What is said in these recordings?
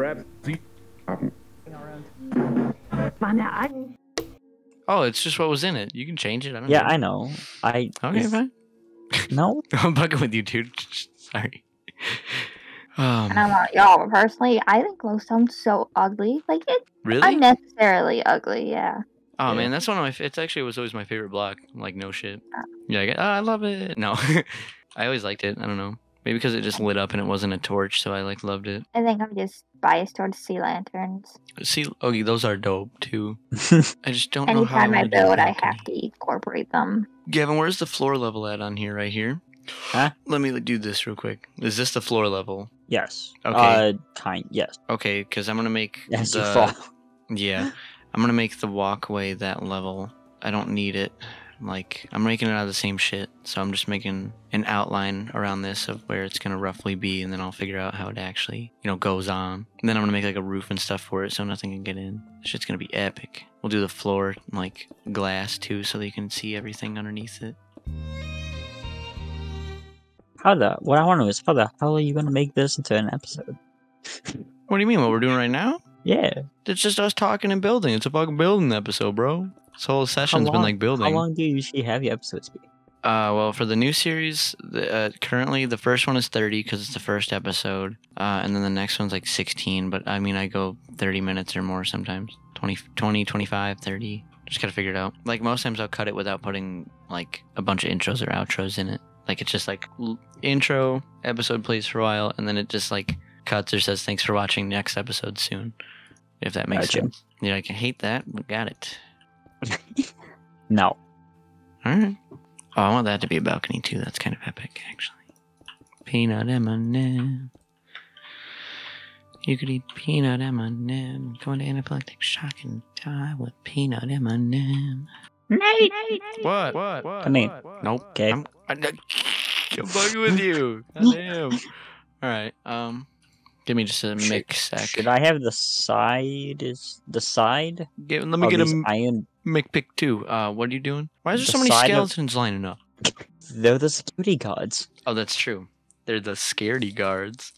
Perhaps the um, Find out. I, Oh, it's just what was in it. You can change it. I don't Yeah, know. I know. I Okay, it's- fine. no. I'm bugging with you, dude. Sorry. Um, I don't y'all, personally, I think glowstone's so ugly. Like it's really? unnecessarily ugly. Yeah. Oh Yeah. man, that's one of my. It's actually was always my favorite block. Like no shit. Ah. Yeah, like, oh, I love it. No, I always liked it. I don't know. Maybe because it just lit up and it wasn't a torch, so I like loved it. I think I'm just biased towards sea lanterns. See, okay, those are dope too. I just don't know how. Anytime I wanna do the build, I have to incorporate them. Gavin, where's the floor level at on here? Right here. Huh? Let me do this real quick. Is this the floor level? yes. Okay. Uh, kind. Yes. Okay, because I'm gonna make As you fall. yeah, I'm gonna make the walkway that level. I don't need it. Like I'm making it out of the same shit, so I'm just making an outline around this of where it's gonna roughly be, and then I'll figure out how it actually, you know, goes on. And then I'm gonna make like a roof and stuff for it, so nothing can get in. This shit's gonna be epic. We'll do the floor like glass too, so that you can see everything underneath it. How the? What I want to know is how the hell are you gonna make this into an episode? What do you mean? What we're doing right now? Yeah. It's just us talking and building. It's a fucking building episode, bro. This whole session's been like building. How long do you usually have your episodes be? Uh, well, for the new series, the, uh, currently the first one is 30 because it's the first episode, uh, and then the next one's like 16. But I mean, I go 30 minutes or more sometimes 20, 20 25, 30. Just gotta figure it out. Like most times, I'll cut it without putting like a bunch of intros or outros in it. Like it's just like l- intro, episode plays for a while, and then it just like cuts or says thanks for watching, next episode soon. If that makes Gotcha. sense. Yeah, I can hate that, but got it. No. All right. Oh, I want that to be a balcony too. That's kind of epic, actually. Peanut M&M. You could eat peanut M&M. Go into anaphylactic shock and die with peanut M&M. What? What? What? I mean, Nope. Okay. I'm, I'm, I'm bugging with you. Goddamn. All right. Um, give me just a Should- mix sec. Should I have the side? Is the side? Give, let me get a these m- iron. mic pick too. Uh, what are you doing? Why is there The so many side of- skeletons lining up? They're the security guards. Oh, that's true. They're the scaredy guards.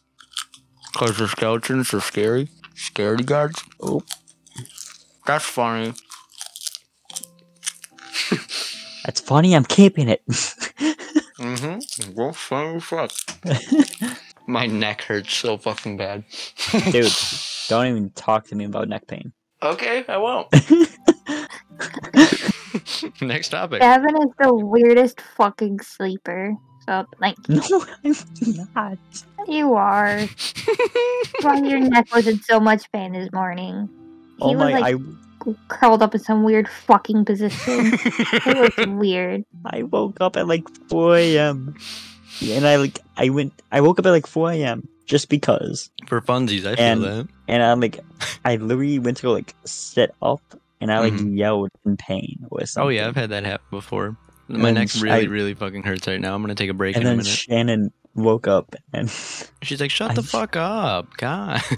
Cause the skeletons are scary. Scaredy guards. Oh. That's funny. That's funny. I'm keeping it. Mm-hmm. Well, funny fuck. My neck hurts so fucking bad. Dude, don't even talk to me about neck pain. okay, I won't. Next topic. Gavin is the weirdest fucking sleeper. So, like, No, I'm not. you are. Why your neck was in so much pain this morning. He Oh was my! like curled up in some weird fucking position. it was weird. I I woke up at like 4 a.m. and I like I went. I woke up at like 4 a.m. just because, For funsies, I feel And- that. and I'm like, I literally went to go like sit up, and I like Mhm. yelled in pain or something. Oh yeah, I've had that happen before. My And neck really, I- really fucking hurts right now. I'm gonna take a break And in a then minute. Shannon woke up and She's like, "Shut I- the fuck up, God."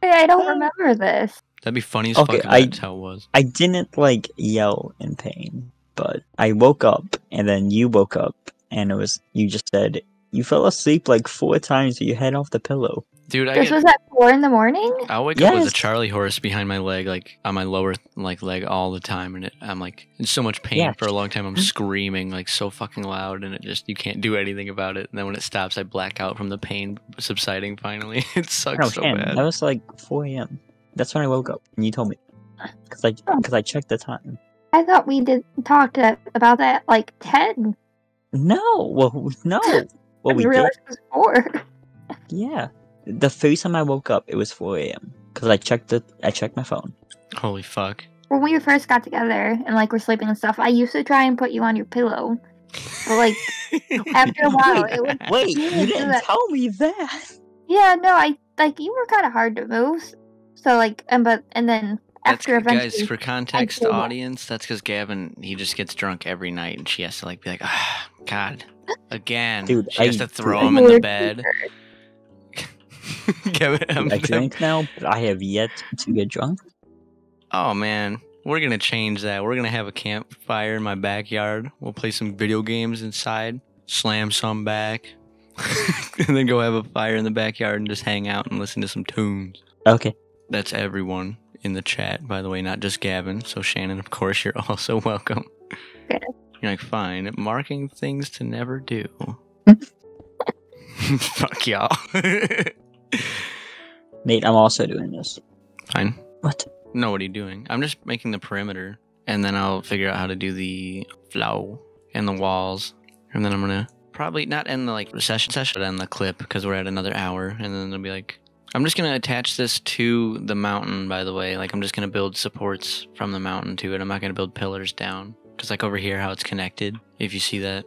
Hey, I don't remember this. That'd be funny as Okay, fuck. If I- that's how it was. I didn't like yell in pain, but I woke up and then you woke up and it was you just said you fell asleep like four times with your head off the pillow. Dude, I This get, was at four in the morning. I'll wake up with a Charlie horse behind my leg, like on my lower like leg all the time, and it, I'm like in so much pain Yeah. for a long time. I'm screaming like so fucking loud, and it just you can't do anything about it. And then when it stops, I black out from the pain subsiding. Finally, it sucks No, so Shannon, bad. that was like 4 a.m. That's when I woke up and you told me because I Oh. because I checked the time. I thought we did talk about that like ten. No, well, no. I Well, we didn't did. it was four. Yeah, the first time I woke up, it was 4 a.m. because I checked the I checked my phone. Holy fuck! When we first got together and like we're sleeping and stuff, I used to try and put you on your pillow. But like after a while, it would. Wait, You you didn't didn't that. tell me that. Yeah, no, I like you were kind of hard to move. So like, and but and then That's after guys for context, audience. That's because Gavin he just gets drunk every night, and she has to like be like, ah, God, again. Dude, she has to throw dude, him I in the bed. Gavin, I'm- I drink now, but I have yet to get drunk. Oh man, we're gonna change that. We're gonna have a campfire in my backyard. We'll play some video games inside. Slam some back. and then go have a fire in the backyard and just hang out and listen to some tunes. Okay. That's everyone in the chat, by the way, not just Gavin. So Shannon, of course, you're also welcome. Good. You're like, fine, marking things to never do. Fuck y'all. Nate, I'm also doing this. fine. What? No, what are you doing? I'm just making the perimeter, and then I'll figure out how to do the flow and the walls, and then I'm gonna probably not end the like session session, but end the clip because we're at another hour, and then it'll be like. I'm just gonna attach this to the mountain. By the way, like I'm just gonna build supports from the mountain to it. I'm not gonna build pillars down because like over here, how it's connected. If you see that,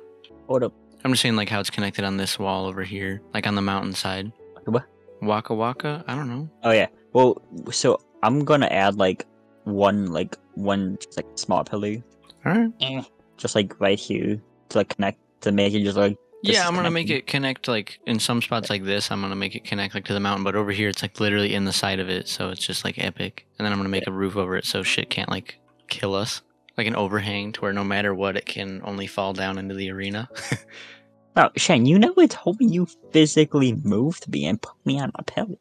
Hold up. I'm just saying like how it's connected on this wall over here, like on the mountainside. What? Waka waka? I don't know. Oh yeah. Well, so I'm gonna add like one, like one, just like small pillar, All right. Mm. just like right here to like connect to make it just like. This Yeah, I'm gonna make it connect like in some spots like this. I'm gonna make it connect like to the mountain, but over here it's like literally in the side of it, so it's just like epic. And then I'm gonna make a roof over it so shit can't like kill us, like an overhang to where no matter what it can only fall down into the arena. Oh, Shane, you never told me you physically moved me and put me on a pillow.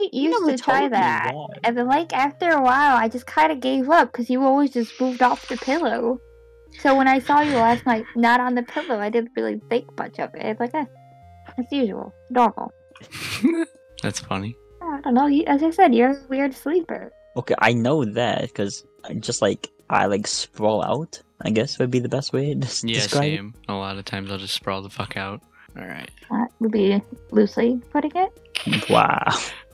I You used to try that. And then, like, after a while, I just kind of gave up because you always just moved off the pillow. So when I saw you last night, not on the pillow, I didn't really think much of it. It's like, eh, as usual, normal. That's funny. I don't know. You, as I said, you're a weird sleeper. Okay, I know that because just like I like sprawl out. I guess would be the best way to s- Yeah, describe it. same. A lot of times I'll just sprawl the fuck out. All right. That would be loosely putting it. Wow.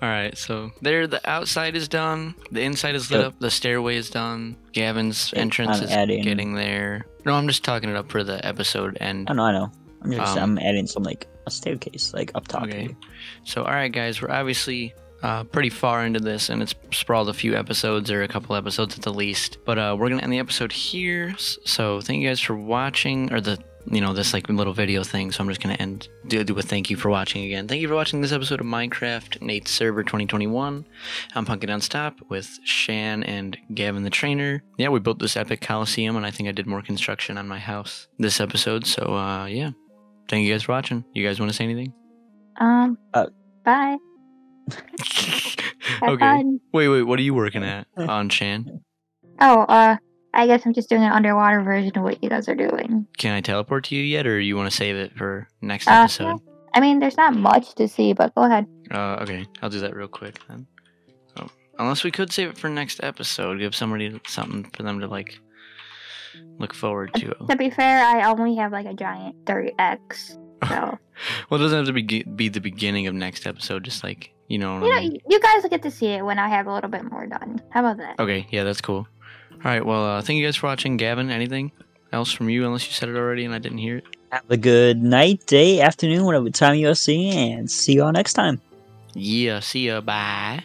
All right, so there, the outside is done. The inside is lit up. The stairway is done. Gavin's entrance I'm is adding- getting there. No, I'm just talking it up for the episode end. I know. I know. I'm just Um, I'm adding some like a staircase like up top. Okay. here. So, all right, guys, we're obviously uh, pretty far into this, and it's sprawled a few episodes or a couple episodes at the least. But uh, we're gonna end the episode here. So, thank you guys for watching, or the you know this like little video thing. So I'm just gonna end do, do a thank you for watching again. Thank you for watching this episode of Minecraft Nate's Server 2021. I'm Punkin Nonstop with Shan and Gavin the Trainer. Yeah, we built this epic coliseum, and I think I did more construction on my house this episode. So, uh, yeah. Thank you guys for watching. You guys want to say anything? Um, Uh, bye. Have okay. fun. Wait, wait. What are you working at on Shan? Oh, uh, I guess I'm just doing an underwater version of what you guys are doing. Can I teleport to you yet, or you want to save it for next Uh, episode? I mean, there's not much to see, but go ahead. Uh, okay, I'll do that real quick then. Oh, unless we could save it for next episode, give somebody something for them to like look forward to. To be fair, I only have like a giant 30x. So, Well, it doesn't have to be be the beginning of next episode. Just like you know. You I know, mean. you guys will get to see it when I have a little bit more done. How about that? Okay, yeah, that's cool. All right, well, uh, thank you guys for watching. Gavin, anything else from you? Unless you said it already and I didn't hear it. Have a good night, day, afternoon, whatever time you're seeing, and see you all next time. Yeah, see ya. Bye.